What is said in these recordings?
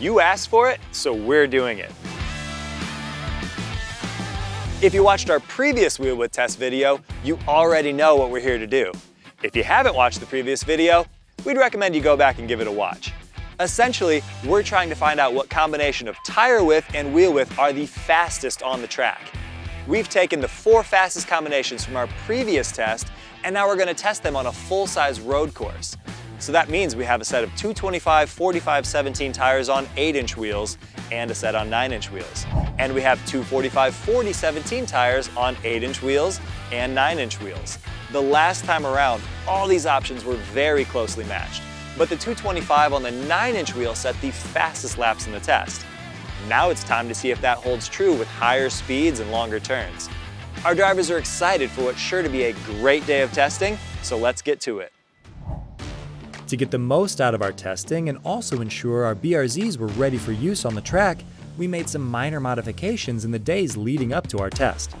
You asked for it, so we're doing it. If you watched our previous wheel width test video, you already know what we're here to do. If you haven't watched the previous video, we'd recommend you go back and give it a watch. Essentially, we're trying to find out what combination of tire width and wheel width are the fastest on the track. We've taken the four fastest combinations from our previous test, and now we're gonna test them on a full-size road course. So that means we have a set of 225 45 17 tires on 8-inch wheels and a set on 9-inch wheels. And we have 245 40 17 tires on 8-inch wheels and 9-inch wheels. The last time around, all these options were very closely matched, but the 225 on the 9-inch wheel set the fastest laps in the test. Now it's time to see if that holds true with higher speeds and longer turns. Our drivers are excited for what's sure to be a great day of testing, so let's get to it. To get the most out of our testing and also ensure our BRZs were ready for use on the track, we made some minor modifications in the days leading up to our test.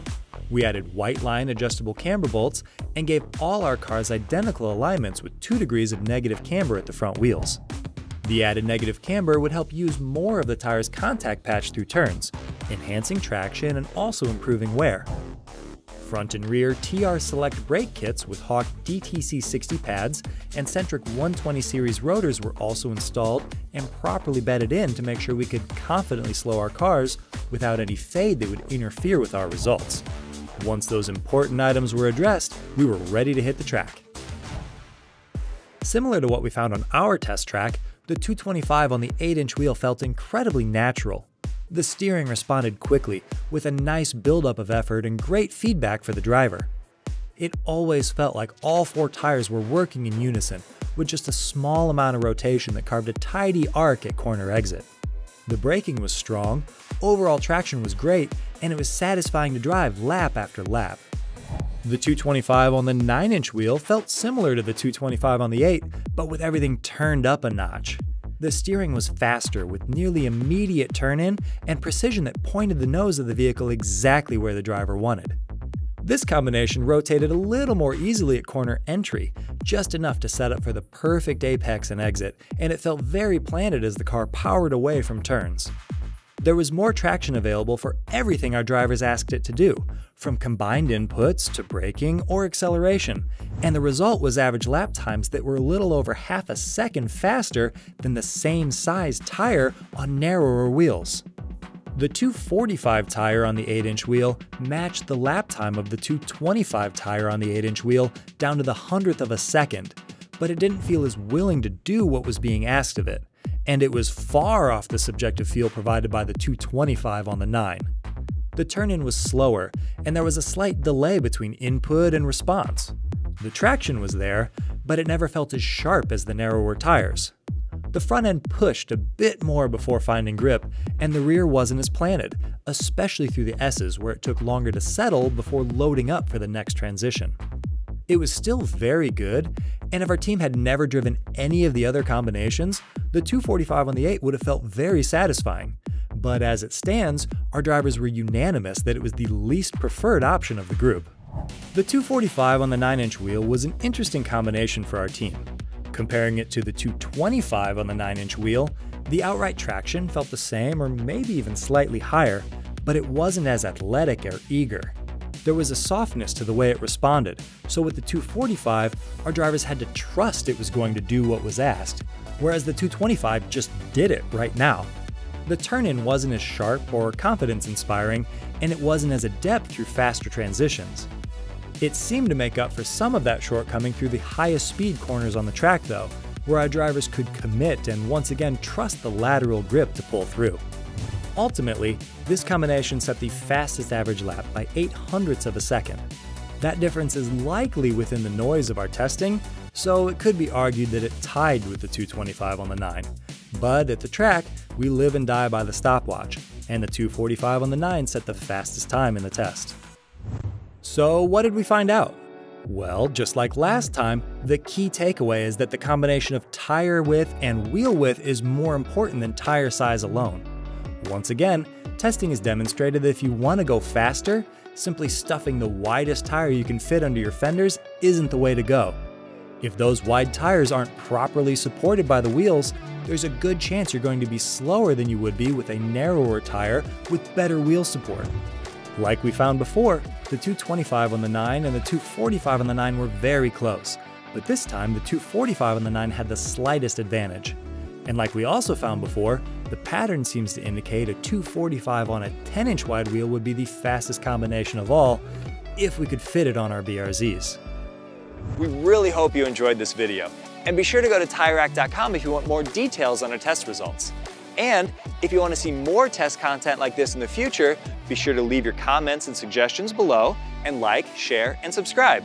We added Whiteline adjustable camber bolts and gave all our cars identical alignments with 2 degrees of negative camber at the front wheels. The added negative camber would help use more of the tire's contact patch through turns, enhancing traction and also improving wear. Front and rear TR Select brake kits with Hawk DTC 60 pads and Centric 120 series rotors were also installed and properly bedded in to make sure we could confidently slow our cars without any fade that would interfere with our results. Once those important items were addressed, we were ready to hit the track. Similar to what we found on our test track, the 225 on the 8-inch wheel felt incredibly natural, the steering responded quickly, with a nice buildup of effort and great feedback for the driver. It always felt like all four tires were working in unison, with just a small amount of rotation that carved a tidy arc at corner exit. The braking was strong, overall traction was great, and it was satisfying to drive lap after lap. The 225 on the 9 inch wheel felt similar to the 225 on the 8, but with everything turned up a notch. The steering was faster with nearly immediate turn in and precision that pointed the nose of the vehicle exactly where the driver wanted. This combination rotated a little more easily at corner entry, just enough to set up for the perfect apex and exit, and it felt very planted as the car powered away from turns. There was more traction available for everything our drivers asked it to do, from combined inputs to braking or acceleration, and the result was average lap times that were a little over half a second faster than the same size tire on narrower wheels. The 245 tire on the 8 inch wheel matched the lap time of the 225 tire on the 8 inch wheel down to the hundredth of a second, but it didn't feel as willing to do what was being asked of it and it was far off the subjective feel provided by the 225 on the 9. The turn in was slower, and there was a slight delay between input and response. The traction was there, but it never felt as sharp as the narrower tires. The front end pushed a bit more before finding grip, and the rear wasn't as planted, especially through the S's where it took longer to settle before loading up for the next transition. It was still very good, and if our team had never driven any of the other combinations, the 245 on the 8 would have felt very satisfying. But as it stands, our drivers were unanimous that it was the least preferred option of the group. The 245 on the 9 inch wheel was an interesting combination for our team. Comparing it to the 225 on the 9 inch wheel, the outright traction felt the same or maybe even slightly higher, but it wasn't as athletic or eager there was a softness to the way it responded, so with the 245, our drivers had to trust it was going to do what was asked, whereas the 225 just did it right now. The turn in wasn't as sharp or confidence inspiring, and it wasn't as adept through faster transitions. It seemed to make up for some of that shortcoming through the highest speed corners on the track, though, where our drivers could commit and once again trust the lateral grip to pull through. Ultimately, this combination set the fastest average lap by 8 hundredths of a second. That difference is likely within the noise of our testing, so it could be argued that it tied with the 225 on the 9. But at the track, we live and die by the stopwatch, and the 245 on the 9 set the fastest time in the test. So, what did we find out? Well, just like last time, the key takeaway is that the combination of tire width and wheel width is more important than tire size alone. Once again, testing has demonstrated that if you want to go faster, simply stuffing the widest tire you can fit under your fenders isn't the way to go. If those wide tires aren't properly supported by the wheels, there's a good chance you're going to be slower than you would be with a narrower tire with better wheel support. Like we found before, the 225 on the 9 and the 245 on the 9 were very close, but this time the 245 on the 9 had the slightest advantage. And like we also found before, the pattern seems to indicate a 245 on a 10 inch wide wheel would be the fastest combination of all, if we could fit it on our BRZs. We really hope you enjoyed this video. And be sure to go to TireRack.com if you want more details on our test results. And if you want to see more test content like this in the future, be sure to leave your comments and suggestions below and like, share, and subscribe.